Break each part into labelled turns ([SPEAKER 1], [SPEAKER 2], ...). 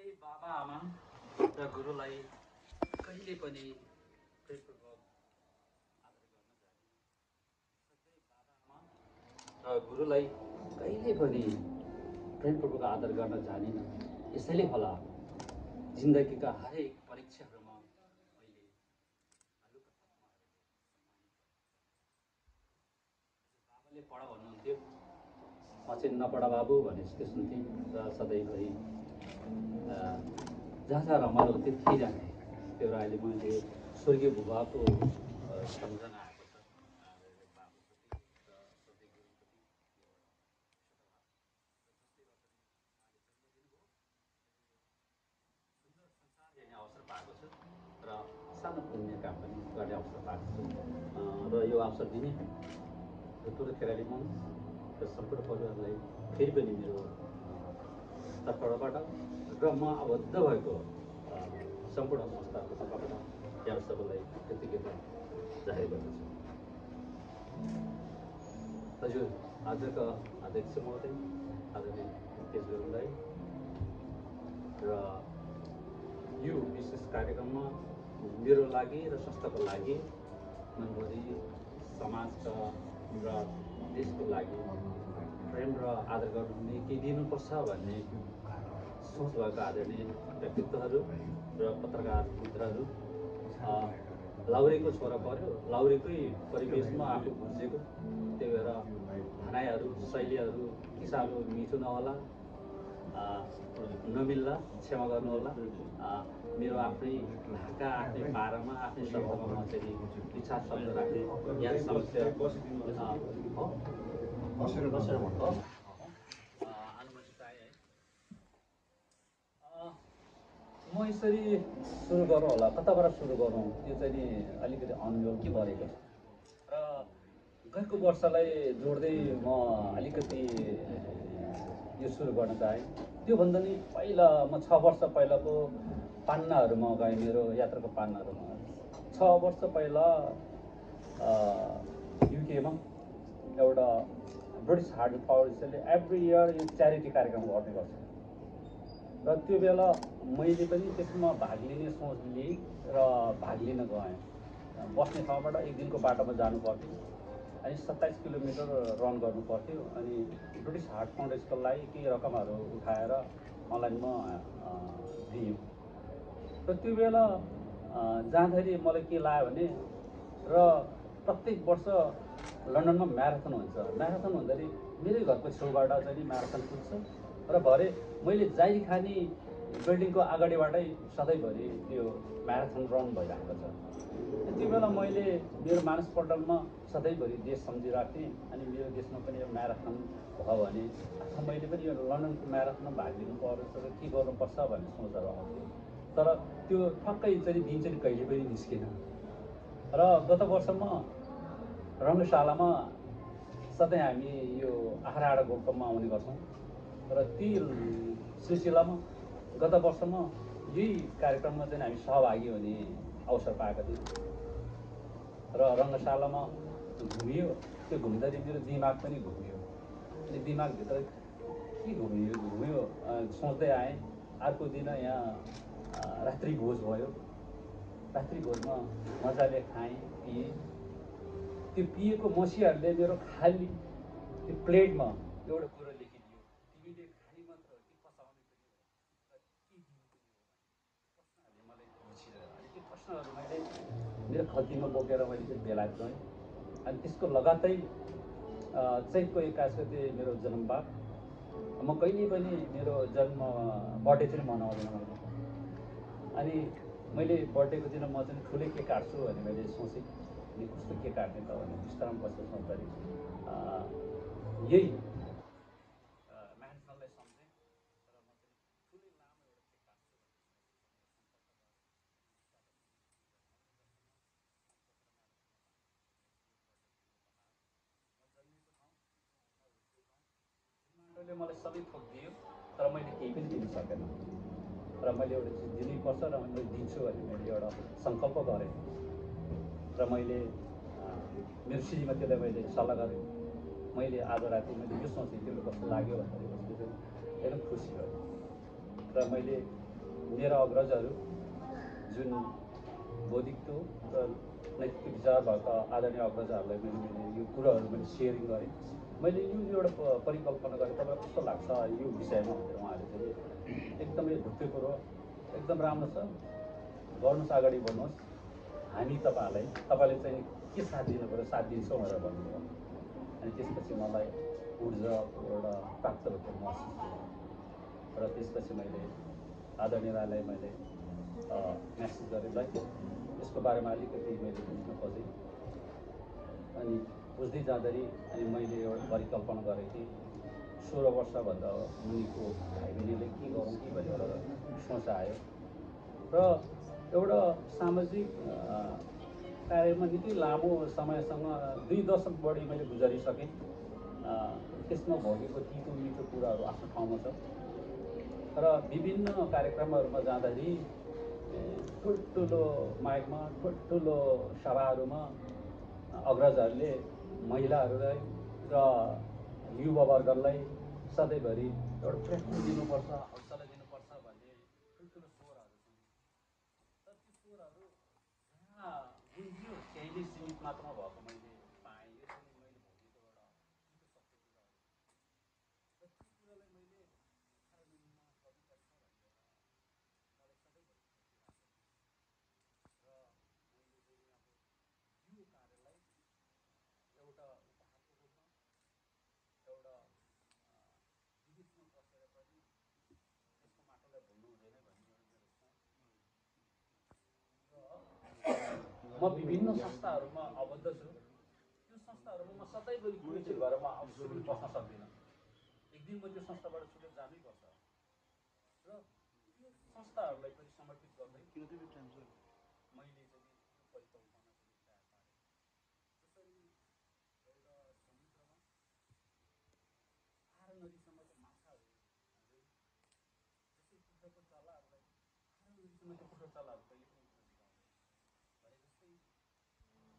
[SPEAKER 1] सबै बाबा आमा र गुरुलाई कहिले पनि बाबा आमा र गुरुलाई कहिले पनि प्रेमपूर्वक आदर गर्न जानिन। यसैले होला जिन्दगीका हरेक परीक्षाहरूमा मैले बाबाले पढ भन्नुहुन्थ्यो म चाहिँ नपढ बाबु भने जस्तै सुन्थेँ र सधैँभरि जहाँ जहाँ रमाइलो हुन्थ्यो त्यहीँ जाने भएर अहिले मैले स्वर्गीय अ, सम्झना सानो पुण्य काम पनि गर्ने अवसर पाएको र यो अवसर दिने खेलाडी र सम्पूर्ण परिवारलाई फेरि पनि मेरो तर्फबाट र म आबद्ध भएको सम्पूर्ण संस्थाको तर्फबाट यहाँ सबैलाई कृतज्ञता जाहेर गर्दछु। हजुर आजका अध्यक्ष महोदय आदरणीय गुरुङलाई र यो विशेष कार्यक्रममा मेरो लागि र संस्थाको लागि मनभरि समाजका र देशको लागि प्रेम र आदर गर्नुहुने केही दिनुपर्छ भन्ने सोच भएको आदरणीय व्यक्तित्वहरू र पत्रकार मित्रहरू लाउरेको छोरा पर्यो लाउरेकै परिवेशमा आफू घुर्सेको त्यही भएर भनाइहरू शैलीहरू किसाहरू मिठो नहोला नमिल्ला क्षमा गर्नुहोला। मेरो आफ्नै ढाका आफ्नै पारामा आफ्नै शब्दमा म चाहिँ विचार शब्द राख्ने यहाँ समस्या?
[SPEAKER 2] बसेर बसेर भन्नु
[SPEAKER 1] हो? अ, अनुमति पाएँ है अ, म यसरी सुरु गरौँ होला कताबाट सुरु गरौँ? त्यो चाहिँ नि अलिकति अनमोल के परेको छ? र गएको वर्षलाई जोड्दै म अलिकति यो सुरु गर्न चाहेँ। त्योभन्दा नि पहिला म छ वर्ष पहिलाको पान्नाहरू मगाएँ मेरो यात्राको पान्नाहरू मगाएँ छ वर्ष पहिला युकेमा एउटा ब्रिटिस हार्ट फाउन्डेसनले एभ्री इयर यो च्यारिटी कार्यक्रम गर्ने गर्छ। र त्यो बेला मैले पनि त्यसमा भाग लिने सोच लिएँ र भाग लिन गएँ। बस्ने ठाउँबाट एक दिनको बाटोमा जानु पर्थ्यो। अनि सत्ताइस किलोमिटर रन गर्नु पर्थ्यो। अनि ब्रिटिस हार्ट फाउन्डेसनको लागि केही रकमहरू उठाएर मलाई म अ, दिएँ र त्यो बेला जाँदाखेरि मलाई के लाग्यो भने र प्रत्येक वर्ष लन्डनमा म्याराथन हुन्छ। म्याराथन हुँदाखेरि मेरै घरको छेउबाट चाहिँ म्याराथन कुद्छ। र भरे मैले जाई खाने बिल्डिङको अगाडिबाटै सधैँभरि त्यो म्याराथन रन भइरहेको छ। त्यो बेला मैले मेरो मानसपटलमा सधैँभरि देश सम्झिरहेको थिएँ अनि मेरो देशमा पनि यो म्याराथन भयो भने मैले पनि यो लन्डनको म्याराथनमा भाग लिनु पर्छ र के गर्नुपर्छ भन्ने सोचेर आउँथ्यो। तर त्यो ठक्कै चाहिँ दिन चाहिँ कहिले पनि निस्केन। र गत वर्षमा रङ्गशालामा सधैँ हामी यो आहारा गोल्डकपमा आउने गर्छौँ। र ती सिलसिलामा गत वर्षमा यही कार्यक्रममा चाहिँ हामी सहभागी हुने अवसर पाएका थियौँ। र रङ्गशालामा घुमियो। त्यो घुम्दाखेरि मेरो दिमाग पनि घुमियो। अनि दिमागभित्र के घुमियो? घुम्यो सोच्दै आएँ अर्को दिन यहाँ रात्रि भोज भयो। रात्रि भोजमा मजाले खाएँ पिएँ। त्यो पिएको मसीहरूले मेरो खाली त्यो प्लेटमा एउटा कुरो लेखिदियो तिमीले खाली मात्र हो कि पचाउने पनि हो र के दिनु पनि हो प्रश्नहरूले मलाई बुझिरह्यो अनि त्यो मैले मेरो खल्तीमा बोकेर मैले चाहिँ बेलायत गएँ अनि त्यसको लगत्तै अ, चैतको एक्काइस गते मेरो जन्मबार म कहिले पनि मेरो जन्म बर्थडे चाहिँ मनाउँदैन मैले। अनि मैले बर्थडेको दिन म चाहिँ ठुलै केक काट्छु भने मैले सोचेँ। अनि कस्तो केक काट्ने त? भने बिस्तारमा बसेर सोच्दाखेरि यही अ, म्याराथनलाई सम्झेँ र म चाहिँ ठुलै लामो एउटा केक काट्छु भन्ने माटोले मलाई सबै थोक तर मैले केही पनि दिन सकेन। र मैले एउटा चिज दिनैपर्छ र मैले दिन्छु भने मैले एउटा सङ्कल्प गरेँ। र मैले मेरो श्रीमतीलाई मैले सल्लाह गरेँ। मैले आज राति मैले यो सोचेँ तिमीलाई कस्तो लाग्यो? भन्दाखेरि चाहिँ एकदम खुसी भयो। र मैले मेरा अग्रजहरू जुन बौद्धिकत्व र नैतिक विचार भएका आदरणीय अग्रजहरूलाई मैले मैले यो कुराहरू मैले सेयरिङ गरेँ। मैले यो एउटा परिकल्पना गरेँ। तपाईँलाई कस्तो लाग्छ यो विषयमा भनेर उहाँहरूले चाहिँ एकदमै ढुक्कैपूर्व एकदम राम्रो छ। गर्नुहोस् अगाडि बढ्नुहोस्। हामी तपाईँहरूलाई तपाईँले चाहिँ के साथ दिनु पऱ्यो साथ दिन्छौँ भनेर भन्नुभयो। अनि त्यसपछि मलाई ऊर्जा एउटा प्राप्त भएको महसुस भयो। र त्यसपछि मैले आदरणीय राईलाई मैले म्यासेज गरेँ यसको बारेमा अलिकति मैले बुझ्न खोजेँ। अनि बुझ्दै जाँदाखेरि अनि मैले एउटा परिकल्पना गरेको थिएँ सोह्र वर्षभन्दा मुनिको भाइ बहिनीले के गरौँ कि भन्ने एउटा सोच आयो। र एउटा सामाजिक कार्यमा निकै लामो समयसँग दुई दशक बढी मैले गुजारिसकेँ। त्यसमा भोगेको तितो मिठो कुराहरू आफ्नो ठाउँमा छ। र विभिन्न कार्यक्रमहरूमा जाँदाखेरि ठुल्ठुलो माइकमा ठुल्ठुलो सभाहरूमा अग्रजहरूले महिलाहरूलाई र युवावर्गलाई सधैँभरि एउटा प्लेटफर्म दिनुपर्छ हौसला दिनुपर्छ भन्ने ठुल्ठुलो स्वरहरू छन्। तर ती स्वरहरू जहाँ गुन्जियो त्यही नै सीमित मात्रामा भएको मैले पाएँ यो चाहिँ मैले भोगेको एउटा तितो सत्य कुराहरू र ती कुरालाई मैले कार्यान्वयनमा गर्नुपर्छ भन्ने एउटा मलाई सधैँभरि सोचिरहेको छ। र मैले चाहिँ अब यो कार्यलाई एउटा उपहारको रूपमा एउटा अ, विदेशमा बसेर पनि त्यसको माटोलाई भुल्नु हुँदैन भन्ने एउटा मेरो सोच र म विभिन्न संस्थाहरूमा आबद्ध छु त्यो संस्थाहरूमा म सधैँभरि कुरेची भएर म सुरु बस्न सक्दिनँ एक दिन म त्यो संस्थाबाट छुटेर जानै पर्छ र त्यो संस्थाहरूलाई पनि समर्पित गर्दै मैले नदीसम्मको माछाहरू जस्तै कुखुराको कुखुरा कहिले पनि उठ्न सिकाउँदैन भने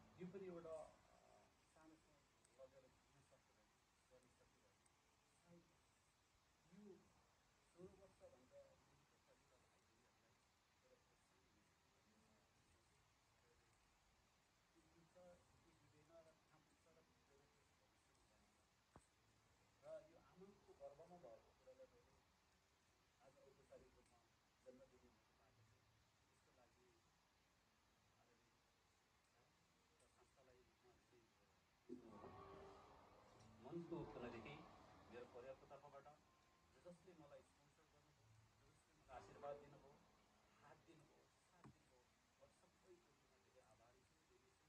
[SPEAKER 1] जस्तै यो पनि एउटा अ, सानो सोच लगेर हिँड्न सक्यो भने गर्न सक्यो भने सायद यो सोह्र वर्षभन्दा मुनिको कतिपय भाइ बहिनीहरूलाई एउटा प्रोत्साहन दिन सक्यो भन्ने म सोचेँ। के दिन्छ के दिँदैन र कहाँ पुग्छ र पुग्दैन त्यस भविष्यमा बनाउन र यो आमाको गर्भमा भएको कुरालाई मैले आज औपचारिक रूपमा जन्मदिने मौका पाएको छु यसको लागि आदरणीय र संस्थालाई म चाहिँ मनको कुनादेखि मेरो परिवारको तर्फबाट जसले मलाई स्पोन्सर गर्नुभयो जसले मलाई आशीर्वाद दिनुभयो हात दिनुभयो साथ दिनुभयो म धेरै आभारी छु चाहन्छु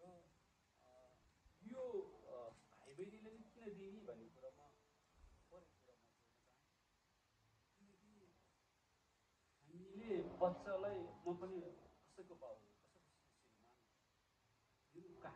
[SPEAKER 1] र यो भाइ बहिनीले नै किन दिने भन्ने कुरामा कुरा म जोड्न चाहेँ। किनकि हामीले बच्चालाई म पनि कसैको बाउ हो कसैको श्रीमान हो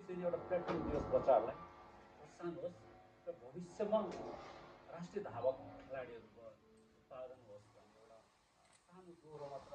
[SPEAKER 1] चाहिँ एउटा प्लेटफर्म दियोस् बच्चाहरूलाई प्रोत्साहन होस्। र भविष्यमा राष्ट्रिय धावक खेलाडीहरूको उत्पादन होस् भन्ने एउटा सानो ज्वरो मात्र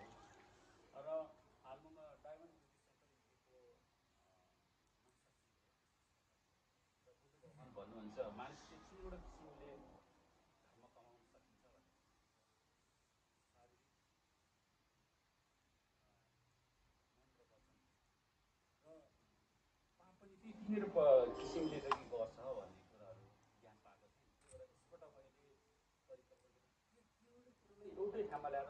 [SPEAKER 1] हुन्छ मानिसले चाहिँ एउटा किसिमले धर्म कमाउन सकिन्छ मन्त्र गर्छन् र पाप पनि चाहिँ तिनीहरू किसिमले चाहिँ गर्छ भन्ने कुराहरू ज्ञान पाएको थियो एउटा यसबाट मैले एउटा ठाउँमा ल्याएर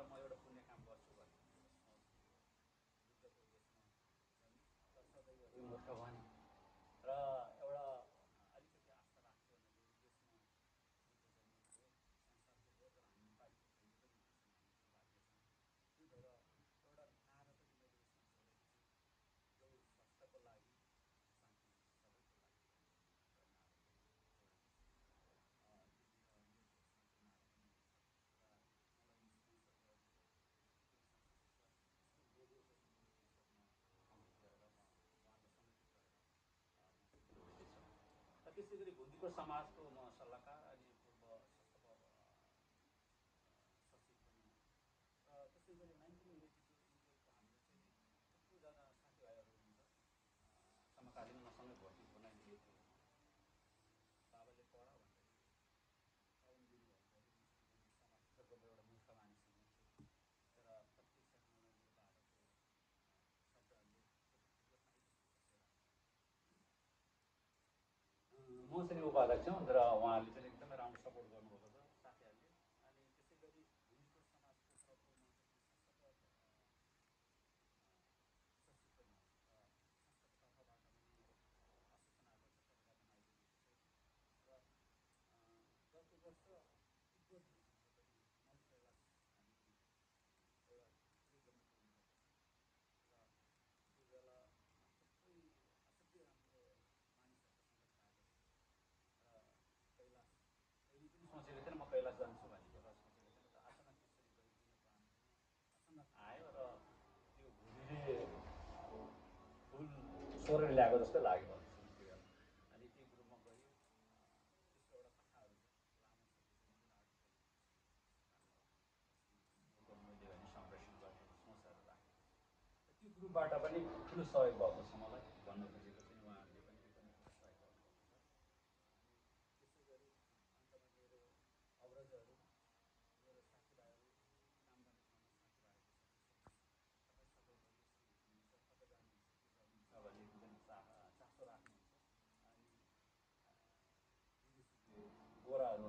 [SPEAKER 1] com essa máscara, nossa, lá, tá cara. ಮೂರು ಸರಿ ಉಪಾಧ್ಯಕ್ಷ ಒಂಥರ ಅಲ್ಲಿ जस्तो लाग्यो। त्यो ग्रुपबाट पनि ठुलो सहयोग भयो।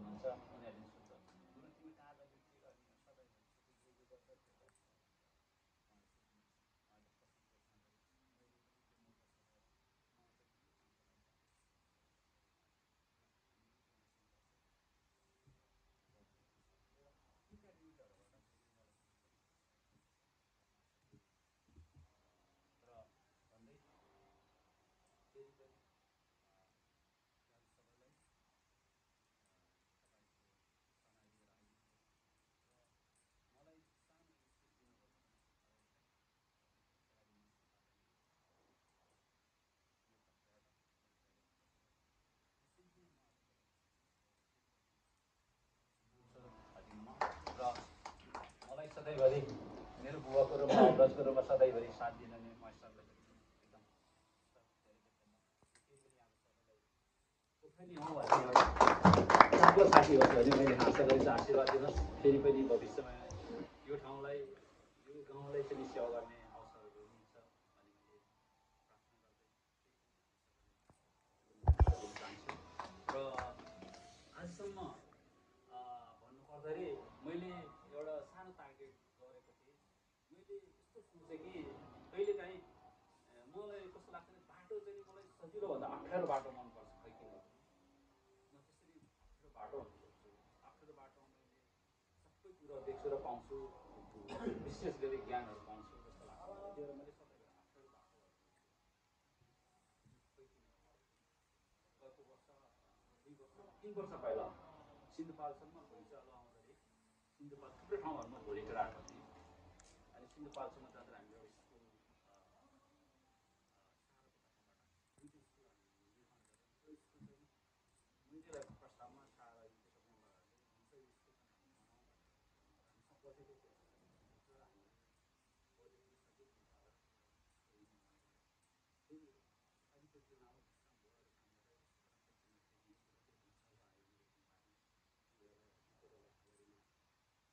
[SPEAKER 1] Masa सधैँभरि मेरो बुवाको रूपमा हजुरको रूपमा सधैँभरि साथ दिन म सरलाई मैले आशा गरेको आशीर्वाद दिनुहोस्। फेरि पनि भविष्यमा यो ठाउँलाई यो गाउँलाई पनि सेवा गर्ने अप्ठ्यारो बाटो मनपर्छ खै किन त्यसरी बाटो अप्ठ्यारो बाटोमा मैले सबै कुरो देख्छु र पाउँछु। विशेष गरी ज्ञानहरू पाउँछु जस्तो लाग्छ। भएर मैले सबै बाटो गत वर्ष दुई वर्ष तिन वर्ष पहिला सिन्धुपाल्चोकमा भुइँचालो आउँदाखेरि सिन्धुपाल थुप्रै ठाउँहरूमा भोलिखेर आएको थिएँ अनि सिन्धुपाल्चोकमा जाँदा हामी एउटा स्कुल अ, अ, सारोको तर्फबाट दुईवटा स्कुल हामी निर्माण गरेर त्यो स्कुल चाहिँ मैले ल्याएको प्रस्तावमा सारा युकेश मेम्बरहरूले हुन्छ यो स्कुल चाहिँ हामी बनाउँ भनेर हामीसँग बजेटै थियो तर हामीले बजेट सबै निकालेर स्कुल निर्माण गऱ्यौँ फेरि अलिकति चुनाव खत्म भयो अलिक हामीलाई फेरि स्कुल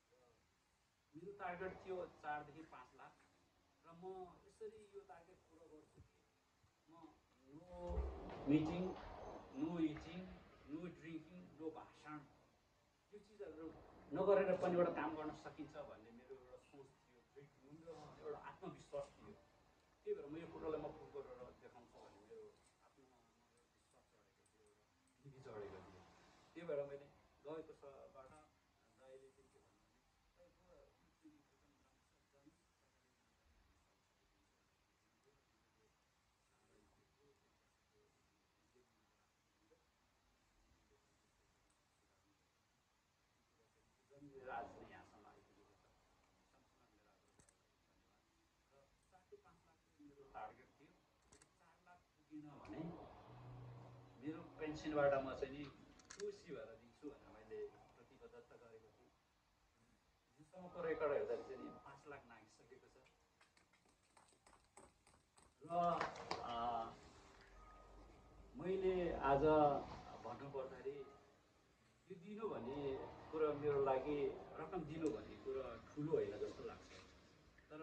[SPEAKER 1] चाहिँ आयो मेरो टार्गेट थियो चारदेखि पाँच लाख। र म यसरी यो टार्गेट पुरा गर्छु कि म no meeting no eating no drinking no भाषण। यो चिजहरू नगरेर पनि एउटा काम गर्न सकिन्छ भन्ने मेरो एउटा सोच थियो एउटा आत्मविश्वास थियो। त्यही भएर म यो कुरोलाई म प्रुभ गरेर देखाउँछु भन्ने मेरो आत्ममा विश्वास चढेको थियो एउटा निधि चढेको थियो त्यही भएर मैले गएको सबाट दाइले चाहिँ के भन्नु भने "खै बुवा, यो चिनी दोकान राम्रो छ, जानुहोस्, तपाईँले राज नै यहाँसम्म आइपुगेको छ सम्पूर्ण मेरो आग्रह र चार टु पाँच लाख चाहिँ मेरो टार्गेट थियो चार लाख पुगेन भने मेरो पेन्सनबाट म चाहिँ नि खुसी भएर दिन्छु भनेर मैले प्रतिबद्धता गरेको थिएँ हिजोसम्मको रेकर्ड हेर्दाखेरि चाहिँ नि पाँच लाख नागिसकेको छ। र मैले आज भन्नुपर्दाखेरि यो दिनु भन्ने कुरा मेरो लागि रकम दिनु भन्ने कुरा ठुलो होइन जस्तो लाग्छ। तर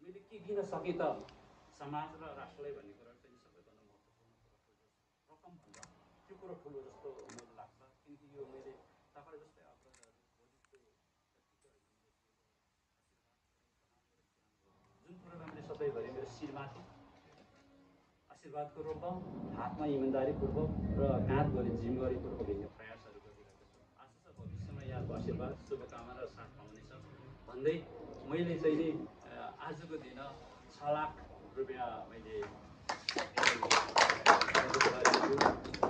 [SPEAKER 1] मैले के दिन सकेँ त समाज र राष्ट्रलाई भन्ने कुरा चाहिँ सबैभन्दा महत्त्वपूर्ण कुरा ठुलो रकमभन्दा त्यो कुरो ठुलो जस्तो मलाई लाग्छ किनकि यो मैले तपाईँलाई जस्तै जुन प्रोग्रामले सधैँभरि मेरो श्रीमाथि आशीर्वादको रूपमा हातमा इमान्दारीपूर्वक र काँध गरी जिम्मेवारीपूर्वक हिँड्ने प्रयासहरू गरिरहेको छु आशा छ भविष्यमा यहाँको आशीर्वाद शुभकामना र साथ पाउनेछ भन्दै मैले चाहिँ नि आजको दिन छ लाख रुपियाँ मैले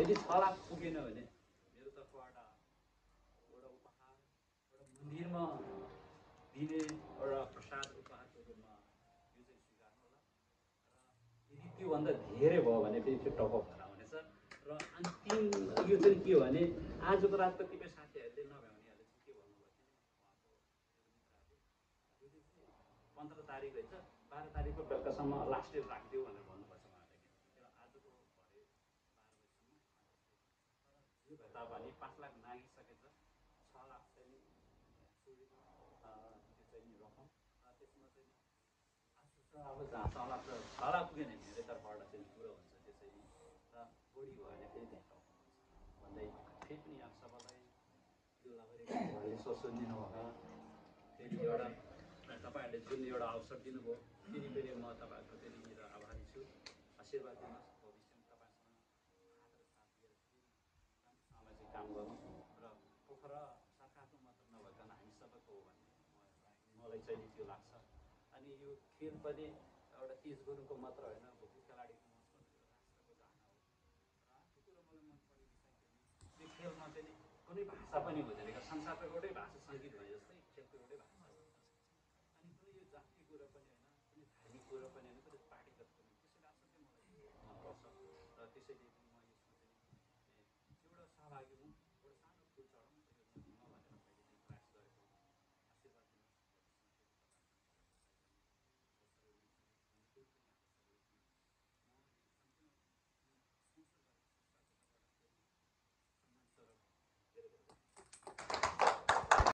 [SPEAKER 1] यदि छ पुगेन भने मेरो तर्फबाट एउटा उपहार एउटा मन्दिरमा दिने एउटा प्रसाद उपहारको रूपमा यो चाहिँ स्वीकार्नु होला र यदि त्योभन्दा धेरै भयो भने फेरि त्यो टपअप भएर हुनेछ र अन्तिम यो चाहिँ के हो भने आजको रात कतिपय साथीहरूले नभ्याउनेहरूले चाहिँ के भन्नुभयो पन्ध्र तारिक रहेछ बाह्र तारिकको बेलुकासम्म लास्ट डेट राखिदियो भनेर भन्नुभएछ उहाँले तर आजको भरे बाह्र बजीसम्म जे भए तापनि पाँच लाख नागिसकेछ छ लाख चाहिँ नि छोडिदिउँ अ, त्यो चाहिँ नि रकम र त्यसमा चाहिँ नि आशा छ अब जहाँसम्म लाग्छ छ लाख पुग्यो भने मेरो तर्फबाट चाहिँ हुन्छ र भन्दै फेरि पनि यहाँ सबैलाई दुलाभरिले सोचिदिनु भयो फेरि एउटा तपाईँहरूले जुन एउटा अवसर दिनुभयो फेरि फेरि म तपाईँहरूको मेरो आभारी छु आशीर्वाद दिनुहोस् भविष्यमा तपाईँसँग हात र साथ दिएर फेरि राम्रो सामाजिक काम गरौँ र पोखरा सरकारको मात्र नभइकन हामी सबैको हो भन्ने म- मलाई चाहिँ नि त्यो लाग्छ अनि यो खेल पनि एउटा तेज गुरुङको मात्र होइन भोलि खेलाडीको राष्ट्रको हो। र अर्को कुरो मलाई यो खेलमा चाहिँ कुनै भाषा पनि हुँदैन क्या संसारको एउटै भाषा सङ्गीत भने जस्तै एउटै भाषा अनि कुनै यो कुरो पनि होइन कुनै धार्मिक कुरो पनि होइन त्यसैले मलाई र त्यसैले